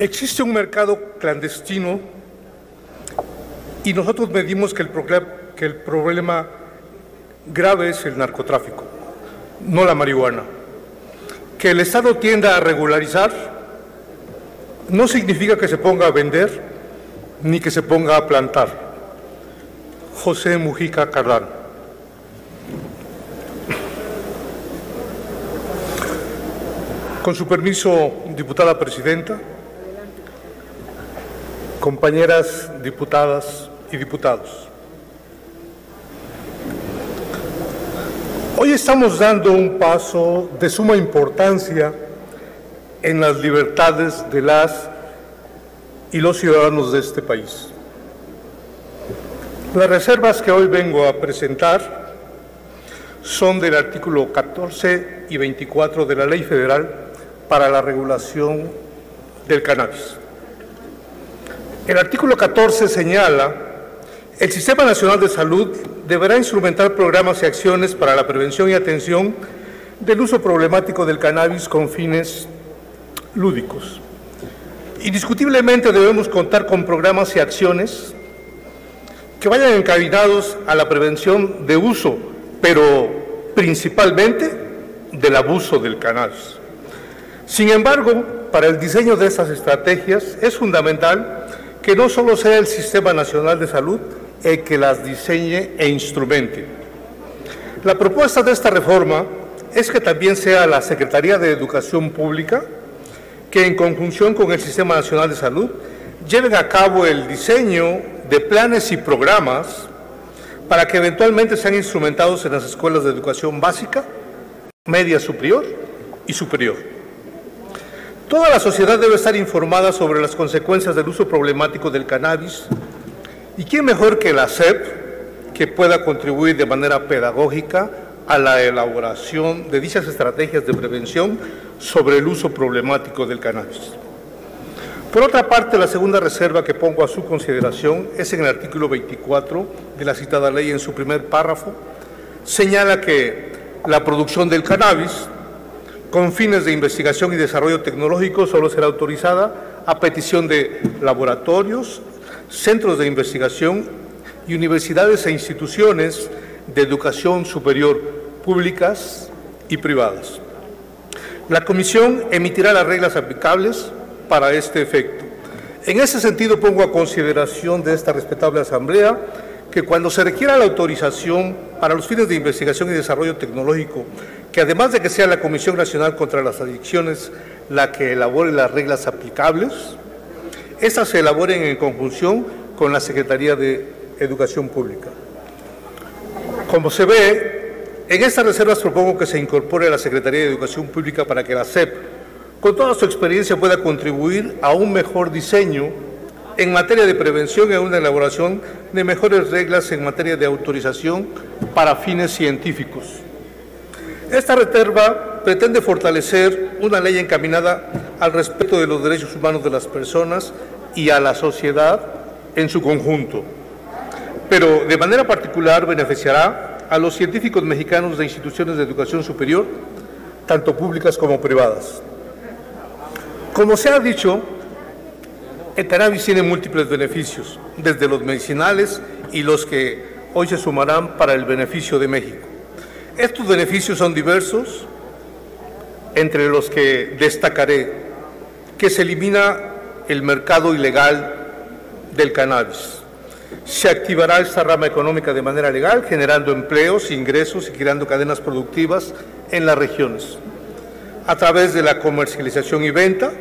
Existe un mercado clandestino y nosotros medimos que el, problema grave es el narcotráfico, no la marihuana. Que el Estado tienda a regularizar no significa que se ponga a vender ni que se ponga a plantar. José Mujica Cardán. Con su permiso, diputada presidenta, compañeras diputadas y diputados. Hoy estamos dando un paso de suma importancia en las libertades de las y los ciudadanos de este país. Las reservas que hoy vengo a presentar son del artículo 14 y 24 de la Ley Federal para la Regulación del Cannabis. El artículo 14 señala, el Sistema Nacional de Salud deberá instrumentar programas y acciones para la prevención y atención del uso problemático del cannabis con fines lúdicos. Indiscutiblemente debemos contar con programas y acciones que vayan encaminados a la prevención de uso, pero principalmente del abuso del cannabis. Sin embargo, para el diseño de estas estrategias es fundamental que no solo sea el Sistema Nacional de Salud el que las diseñe e instrumente. La propuesta de esta reforma es que también sea la Secretaría de Educación Pública que en conjunción con el Sistema Nacional de Salud lleven a cabo el diseño de planes y programas para que eventualmente sean instrumentados en las escuelas de educación básica, media superior y superior. Toda la sociedad debe estar informada sobre las consecuencias del uso problemático del cannabis y quién mejor que la SEP que pueda contribuir de manera pedagógica a la elaboración de dichas estrategias de prevención sobre el uso problemático del cannabis. Por otra parte, la segunda reserva que pongo a su consideración es en el artículo 24 de la citada ley en su primer párrafo, señala que la producción del cannabis con fines de investigación y desarrollo tecnológico solo será autorizada a petición de laboratorios, centros de investigación y universidades e instituciones de educación superior públicas y privadas. La Comisión emitirá las reglas aplicables para este efecto. En ese sentido, pongo a consideración de esta respetable Asamblea que cuando se requiera la autorización para los fines de investigación y desarrollo tecnológico que además de que sea la Comisión Nacional contra las Adicciones la que elabore las reglas aplicables, estas se elaboren en conjunción con la Secretaría de Educación Pública. Como se ve, en estas reservas propongo que se incorpore la Secretaría de Educación Pública para que la SEP, con toda su experiencia, pueda contribuir a un mejor diseño en materia de prevención y a una elaboración de mejores reglas en materia de autorización para fines científicos esta reserva pretende fortalecer una ley encaminada al respeto de los derechos humanos de las personas y a la sociedad en su conjunto, pero de manera particular beneficiará a los científicos mexicanos de instituciones de educación superior, tanto públicas como privadas. Como se ha dicho, el cannabis tiene múltiples beneficios, desde los medicinales y los que hoy se sumarán para el beneficio de México. Estos beneficios son diversos, entre los que destacaré que se elimina el mercado ilegal del cannabis. Se activará esta rama económica de manera legal, generando empleos, ingresos y creando cadenas productivas en las regiones, a través de la comercialización y venta,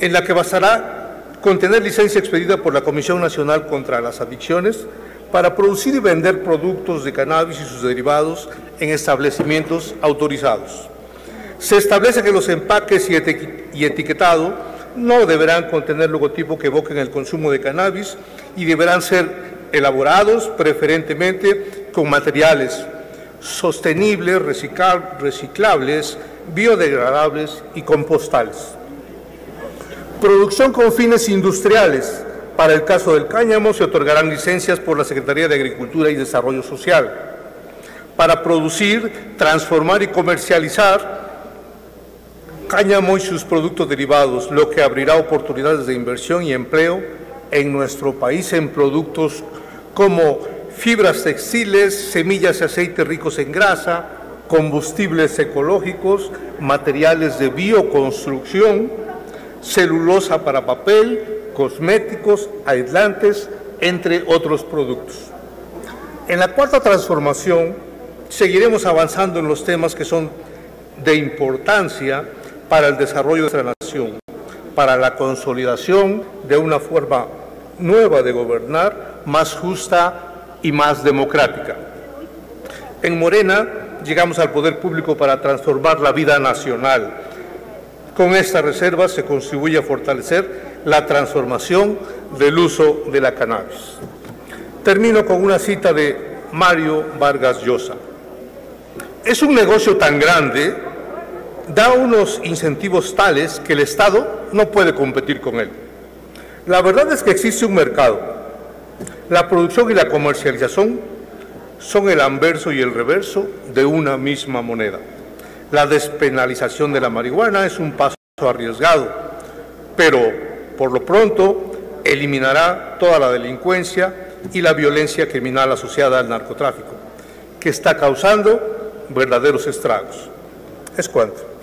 en la que bastará con tener licencia expedida por la Comisión Nacional contra las Adicciones para producir y vender productos de cannabis y sus derivados en establecimientos autorizados. Se establece que los empaques y, etiquetado no deberán contener logotipo que evoquen el consumo de cannabis y deberán ser elaborados preferentemente con materiales sostenibles, reciclables, biodegradables y compostales. Producción con fines industriales, para el caso del cáñamo se otorgarán licencias por la Secretaría de Agricultura y Desarrollo Social para producir, transformar y comercializar cáñamo y sus productos derivados, lo que abrirá oportunidades de inversión y empleo en nuestro país en productos como fibras textiles, semillas y aceites ricos en grasa, combustibles ecológicos, materiales de bioconstrucción, celulosa para papel, cosméticos, aislantes, entre otros productos. En la cuarta transformación seguiremos avanzando en los temas que son de importancia para el desarrollo de nuestra nación, para la consolidación de una forma nueva de gobernar, más justa y más democrática. En Morena llegamos al poder público para transformar la vida nacional. Con esta reserva se contribuye a fortalecer la transformación del uso de la cannabis. Termino con una cita de Mario Vargas Llosa. Es un negocio tan grande, da unos incentivos tales que el Estado no puede competir con él. La verdad es que existe un mercado. La producción y la comercialización son el anverso y el reverso de una misma moneda. La despenalización de la marihuana es un paso arriesgado, pero por lo pronto eliminará toda la delincuencia y la violencia criminal asociada al narcotráfico, que está causando verdaderos estragos. Es cuanto.